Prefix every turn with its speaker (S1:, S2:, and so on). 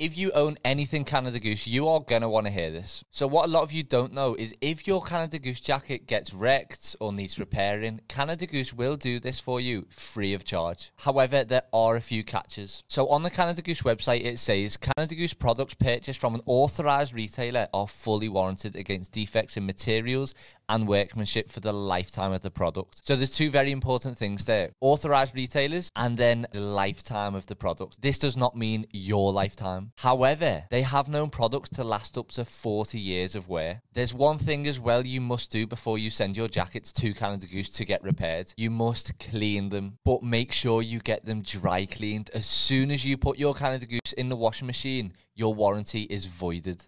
S1: If you own anything Canada Goose, you are going to want to hear this. So, what a lot of you don't know is if your Canada Goose jacket gets wrecked or needs repairing, Canada Goose will do this for you free of charge. However, there are a few catches. So, on the Canada Goose website, it says Canada Goose products purchased from an authorized retailer are fully warranted against defects in materials and workmanship for the lifetime of the product. So, there's two very important things there authorized retailers and then the lifetime of the product. This does not mean your lifetime. However, they have known products to last up to 40 years of wear. There's one thing as well you must do before you send your jackets to Canada Goose to get repaired. You must clean them, but make sure you get them dry cleaned. As soon as you put your Canada Goose in the washing machine, your warranty is voided.